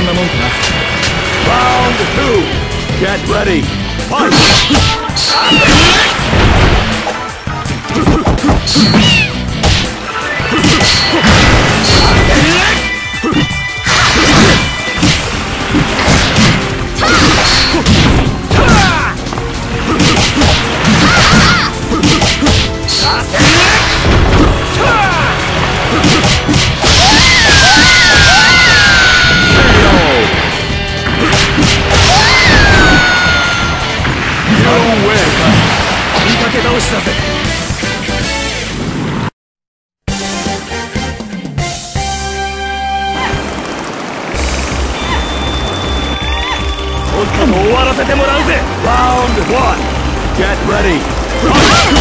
んなもんかな Round two. Get ready. Fight. Get ready. Round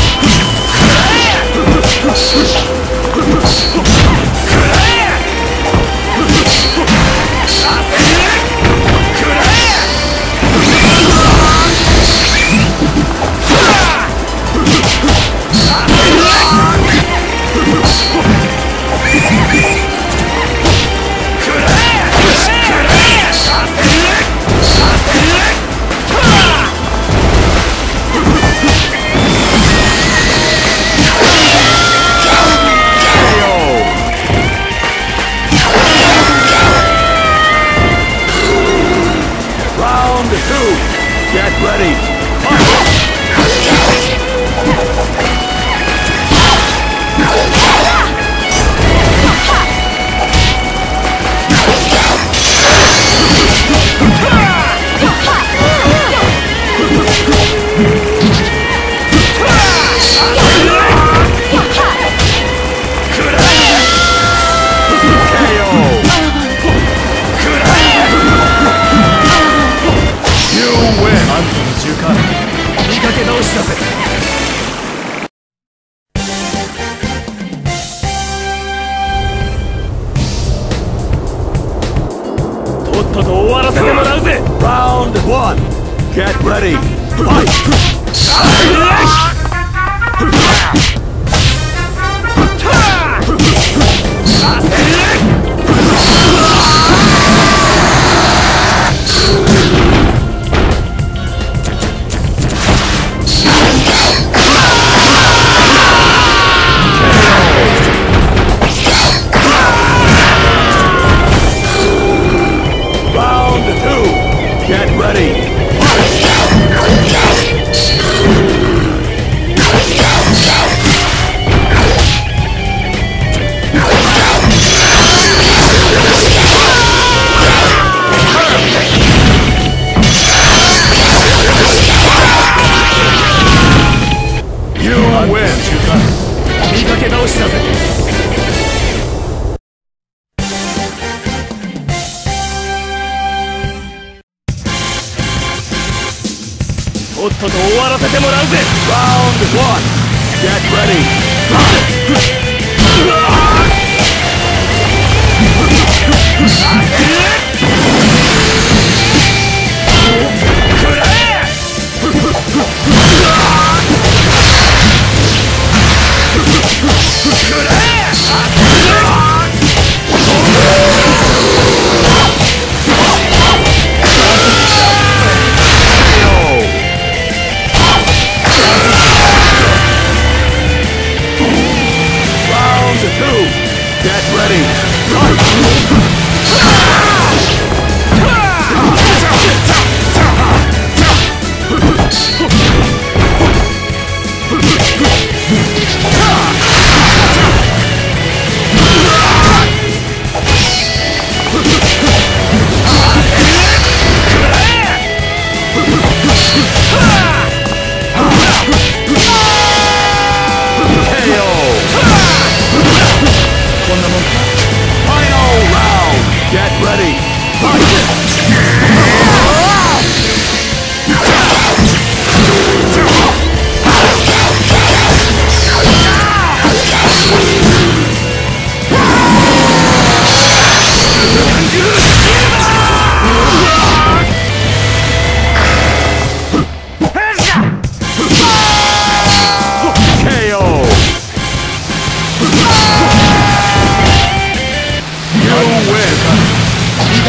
Round one. Get ready. Fight. しだぜとっとと終わらせてもらうぜ Round one. Get ready. Fight.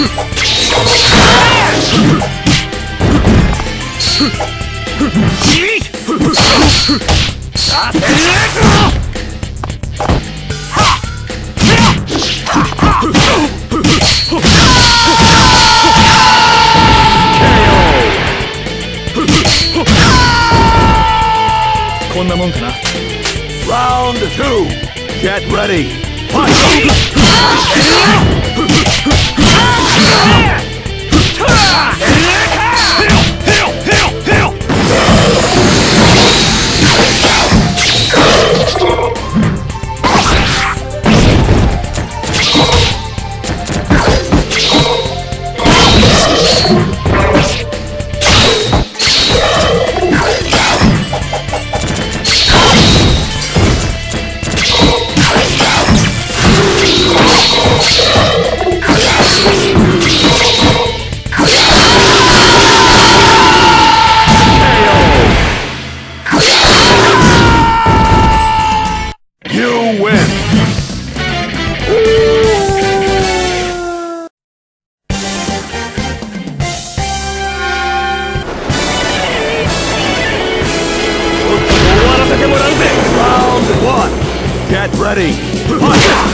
こんなもんかな Round 2 Get ready Fight! Yeah! Get ready! Punch!